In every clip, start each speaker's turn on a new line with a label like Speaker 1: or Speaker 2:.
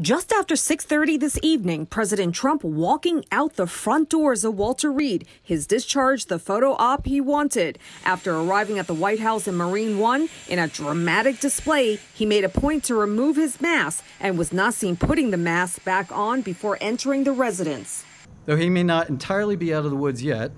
Speaker 1: Just after 6:30 this evening, President Trump walking out the front doors of Walter Reed, his discharge the photo op he wanted. After arriving at the White House in Marine 1 in a dramatic display, he made a point to remove his mask and was not seen putting the mask back on before entering the residence.
Speaker 2: Though he may not entirely be out of the woods yet,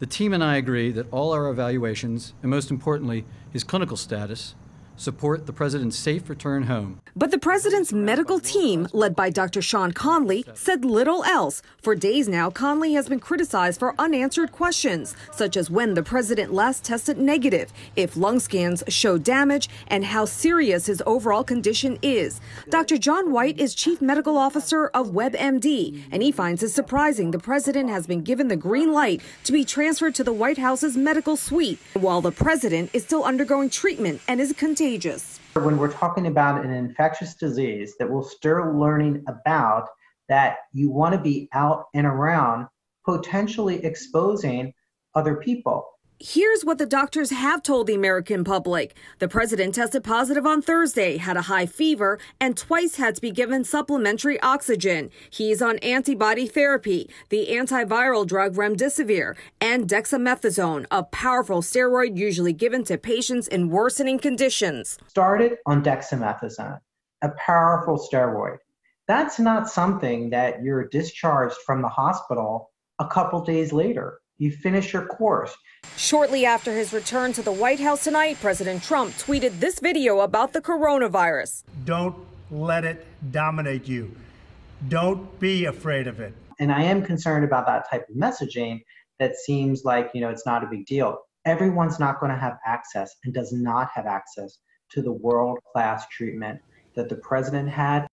Speaker 2: the team and I agree that all our evaluations, and most importantly, his clinical status, support the president's safe return home.
Speaker 1: But the president's medical team, led by Dr. Sean Conley, said little else. For days now, Conley has been criticized for unanswered questions, such as when the president last tested negative, if lung scans show damage, and how serious his overall condition is. Dr. John Whyte is chief medical officer of WebMD, and he finds it surprising the president has been given the green light to be transferred to the White House's medical suite, while the president is still undergoing treatment and is contagious contagious.
Speaker 3: When we're talking about an infectious disease that we're still learning about, that you want to be out and around, potentially exposing other people.
Speaker 1: Here's what the doctors have told the American public. The president tested positive on Thursday, had a high fever, and twice had to be given supplementary oxygen. He's on antibody therapy, the antiviral drug remdesivir, and dexamethasone, a powerful steroid usually given to patients in worsening conditions.
Speaker 3: Started on dexamethasone, a powerful steroid. That's not something that you're discharged from the hospital a couple days later you finish your course.
Speaker 1: Shortly after his return to the White House tonight, President Trump tweeted this video about the coronavirus.
Speaker 4: Don't let it dominate you. Don't be afraid of it.
Speaker 3: And I am concerned about that type of messaging that seems like, you know, it's not a big deal. Everyone's not going to have access and does not have access to the world class treatment that the president had